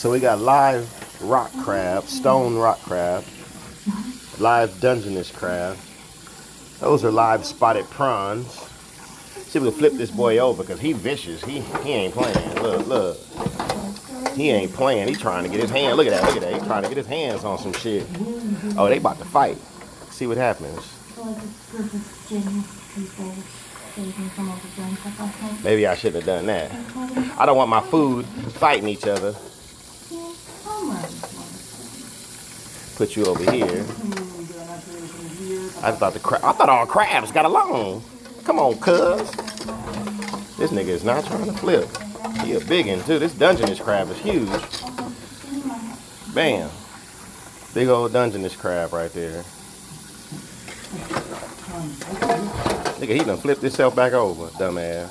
So we got live rock crab, stone rock crab, live Dungeness crab. Those are live spotted prawns. See if we can flip this boy over because he vicious. He he ain't playing. Look, look. He ain't playing. He trying to get his hand. Look at that. Look at that. He trying to get his hands on some shit. Oh, they about to fight. See what happens. Maybe I shouldn't have done that. I don't want my food fighting each other. Put you over here. I thought the crab. I thought all crabs got along. Come on, cuz. This nigga is not trying to flip. He a big one too. This Dungeness crab is huge. Bam. Big old Dungeness crab right there. Nigga, he done flipped himself back over, dumbass.